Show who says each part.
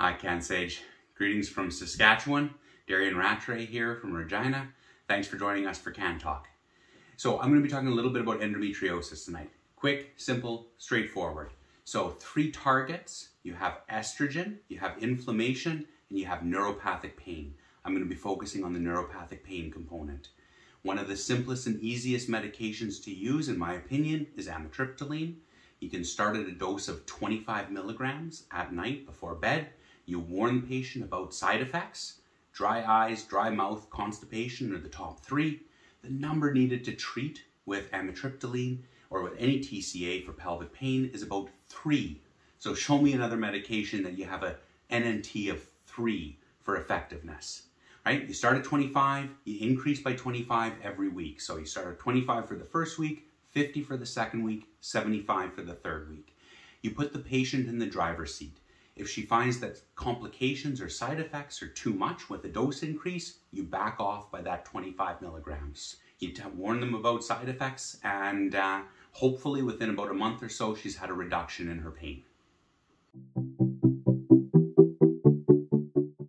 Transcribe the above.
Speaker 1: Hi, CanSage. Greetings from Saskatchewan. Darian Rattray here from Regina. Thanks for joining us for CanTok. So I'm going to be talking a little bit about endometriosis tonight. Quick, simple, straightforward. So three targets. You have estrogen, you have inflammation, and you have neuropathic pain. I'm going to be focusing on the neuropathic pain component. One of the simplest and easiest medications to use, in my opinion, is amitriptyline. You can start at a dose of 25 milligrams at night before bed you warn the patient about side effects. Dry eyes, dry mouth, constipation are the top three. The number needed to treat with amitriptyline or with any TCA for pelvic pain is about three. So show me another medication that you have a NNT of three for effectiveness. Right? You start at 25, you increase by 25 every week. So you start at 25 for the first week, 50 for the second week, 75 for the third week. You put the patient in the driver's seat. If she finds that complications or side effects are too much with a dose increase, you back off by that 25 milligrams. You warn them about side effects and uh, hopefully within about a month or so, she's had a reduction in her pain.